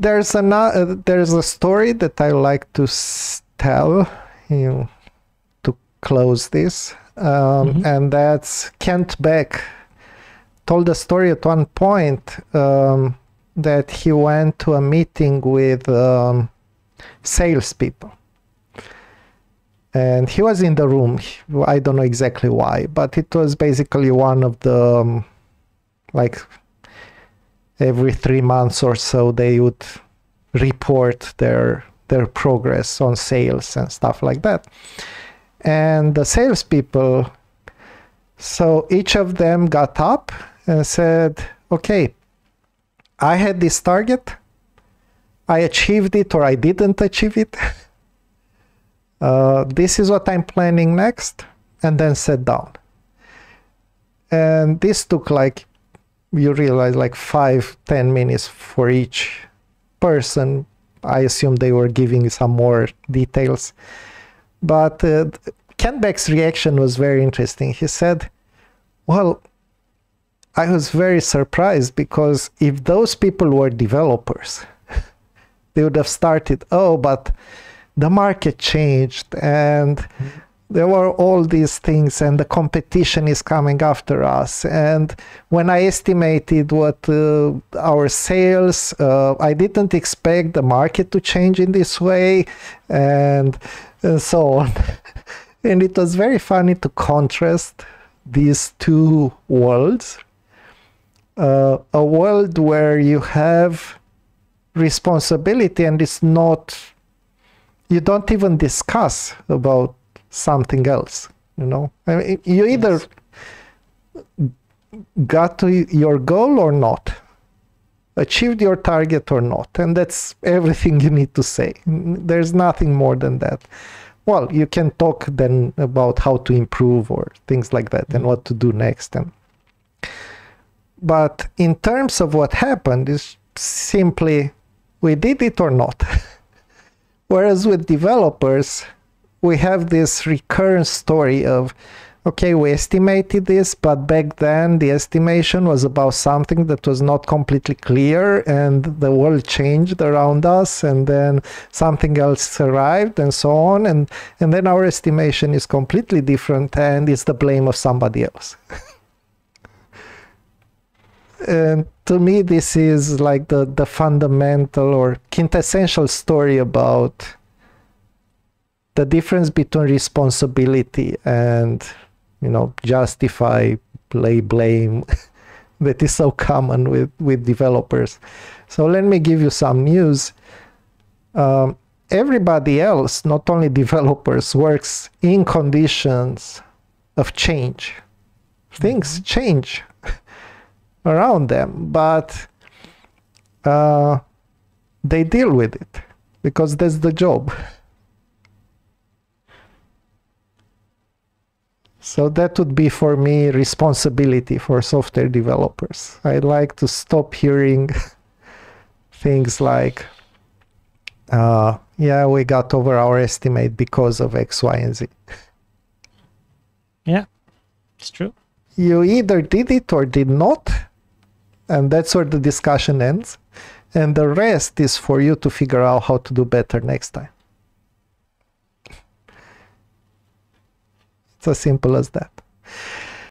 there's a uh, there's a story that I like to tell you know, to close this, um, mm-hmm. and that's Kent Beck told a story at one point um, that he went to a meeting with um, salespeople. And he was in the room. I don't know exactly why, but it was basically one of the, um, like, every three months or so, they would report their their progress on sales and stuff like that. And the salespeople, so each of them got up and said, okay, I had this target, I achieved it or I didn't achieve it. uh, this is what I'm planning next, and then sat down. And this took like, you realize, like five, ten minutes for each person. I assume they were giving some more details. But uh, Kent Beck's reaction was very interesting. He said, Well, I was very surprised because if those people were developers, they would have started, oh, but the market changed and mm-hmm. There were all these things and the competition is coming after us. And when I estimated what uh, our sales, uh, I didn't expect the market to change in this way and, and so on. and it was very funny to contrast these two worlds uh, a world where you have responsibility and it's not you don't even discuss about something else you know I mean, you either yes. got to your goal or not achieved your target or not and that's everything you need to say there's nothing more than that well you can talk then about how to improve or things like that and what to do next and but in terms of what happened, is simply we did it or not. Whereas with developers, we have this recurrent story of okay, we estimated this, but back then the estimation was about something that was not completely clear, and the world changed around us, and then something else arrived, and so on, and and then our estimation is completely different, and it's the blame of somebody else. and to me this is like the the fundamental or quintessential story about the difference between responsibility and you know justify play blame that is so common with with developers so let me give you some news um, everybody else not only developers works in conditions of change things mm-hmm. change around them, but uh, they deal with it because that's the job. So that would be for me responsibility for software developers. I'd like to stop hearing things like, uh, yeah, we got over our estimate because of X, Y, and Z. Yeah, it's true. You either did it or did not, and that's where the discussion ends. And the rest is for you to figure out how to do better next time. It's as simple as that.